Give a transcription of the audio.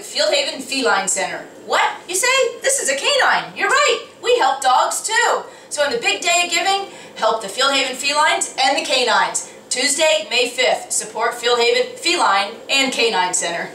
FieldHaven Feline Center. What? You say? This is a canine. You're right. We help dogs too. So on the big day of giving, help the FieldHaven Felines and the canines. Tuesday, May 5th, support FieldHaven Feline and Canine Center.